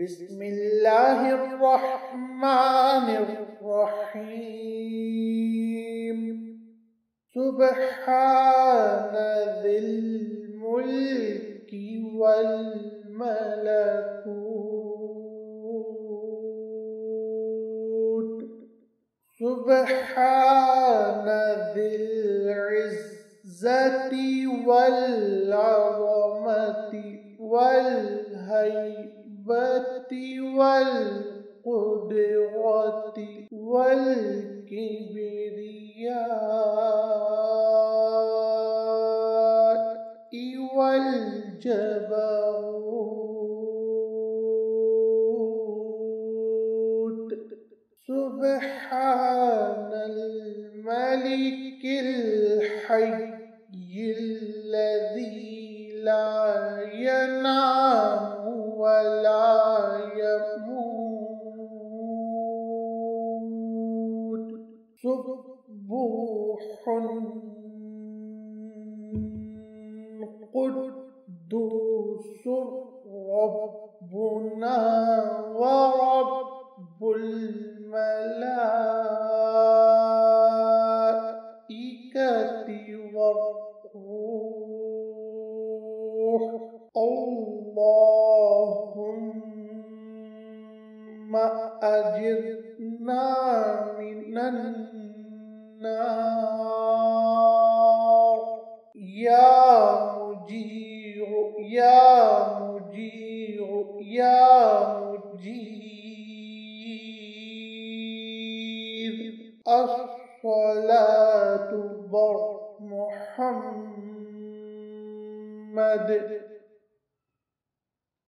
بسم الله الرحمن الرحيم. سبحان ذي الملك والملكوت. سبحان ذي العزة والعظمة والهيبة والقدرة والكبرياء والجبروت. سبحان الملك الحي الذي لا ينام. ولا يموت. سبوح قدوس ربنا ورب الملائكة. أجرنا من النار. يا مجير يا مجير يا مجير الصلاة بر محمد.